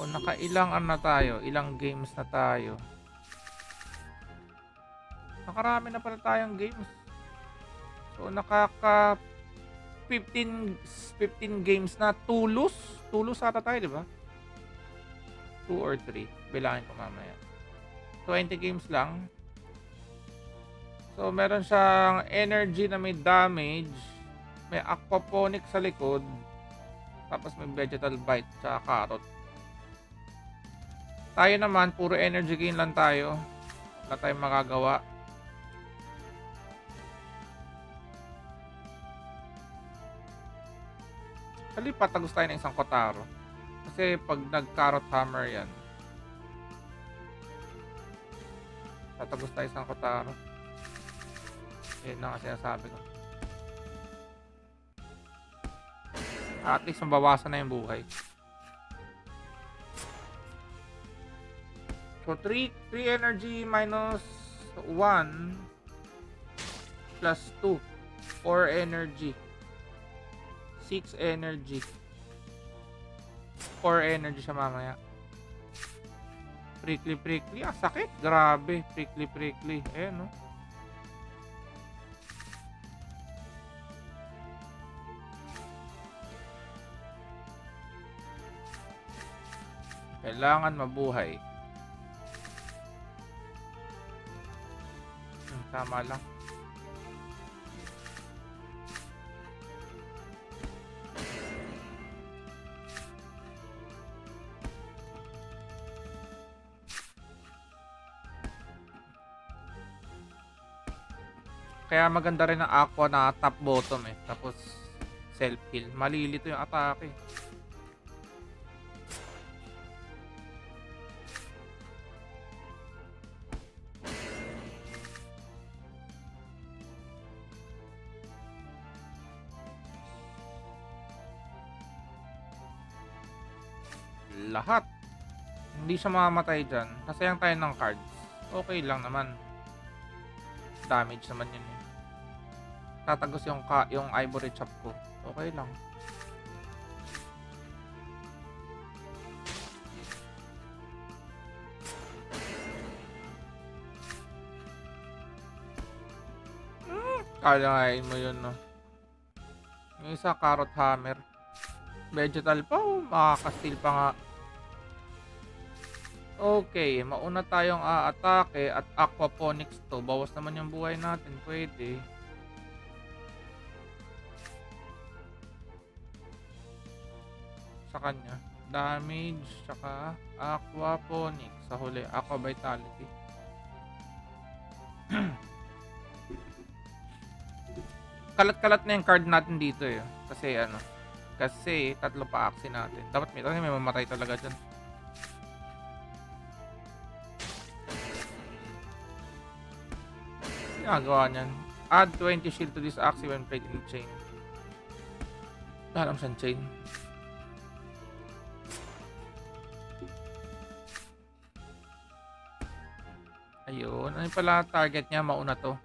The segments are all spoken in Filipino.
O, nakailang ano na tayo? Ilang games na tayo? Nakarami na pala tayong games. So, nakaka 15 15 games na tulus. Tulus ata tayo, di ba? 2 or 3. Bilangin ko mamaya. 20 games lang. So, meron siyang energy na may damage. May aquaponic sa likod. Tapos may vegetal bite tsaka carrot. Tayo naman, puro energy gain lang tayo. Wala tayong magagawa. Kalipat, tagos tayo ng isang kotaro. Kasi pag nag-carrot hammer yan, tatagos tayo isang kotaro. Yan na nga sinasabi ko. At least mabawasan na yung buhay. So 3 3 energy minus 1 plus 2 4 energy. 6 energy. 4 energy siya mamaya. Prickly prickly. Ah sakit. Grabe. Prickly prickly. Eh no? Kailangan mabuhay tama lang. Kaya maganda rin ang aqua na top bottom eh. Tapos self heal. Malilito yung atake. Lahat. Hindi siya mamamatay dyan. Nasayang tayo ng cards. Okay lang naman. Damage naman yun eh. Tatagos yung, ka yung ivory chop ko. Okay lang. Hmm, kalain mo yun no. Yung isa carrot hammer. Vegetal pa oh. Makakastil pa nga. Okay, mauna tayong aatake at aquaponics to. Bawas naman yung buhay natin. Pwede. Sa kanya. Damage, tsaka aquaponics. Sa huli, aqua vitality. Kalat-kalat na yung card natin dito eh. Kasi ano, kasi tatlo pa aksi natin. Dapat may, may mamatay talaga dyan. Ginagawa niyan. Add 20 shield to this axe when played in chain. Alam siyang chain. Ayun. Ano pala target niya? Mauna to.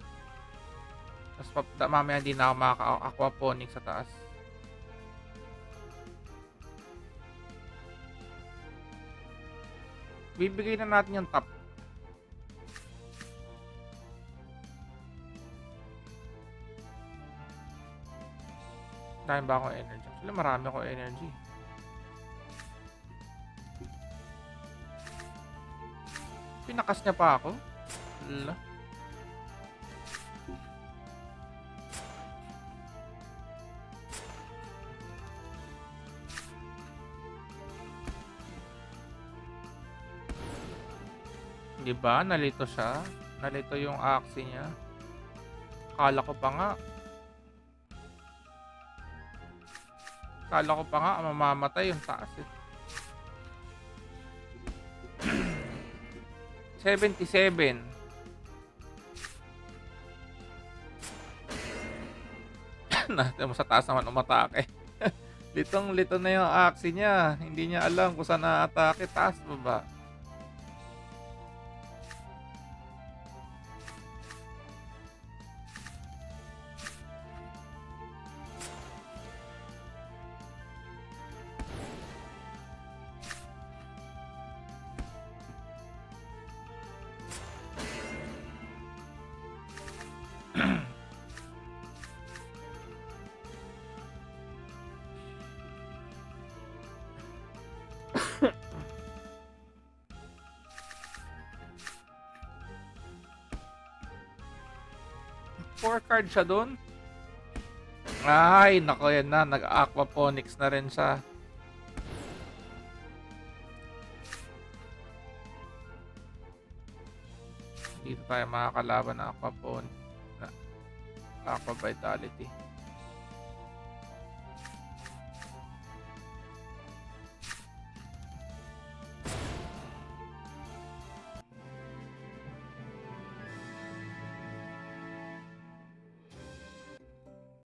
Tapos mamaya hindi na ako makaka-aquaponic sa taas. Bibigay na natin yung top. Dahil ba akong energy? Actually, marami akong energy. Pinakas niya pa ako? Lala. Di ba? Nalito siya. Nalito yung axe niya. Kala ko pa nga. Kala ko pa nga mamamatay yung taas eh. 77. na, sa taas naman umatake. Litong lito na yung axe niya. Hindi niya alam kung saan na-atake. Taas ba Four card siya doon. Ay, nako yan na. Nag-aquaponics na rin siya. Dito tayo makakalaban ng aquapon. Aqua vitality.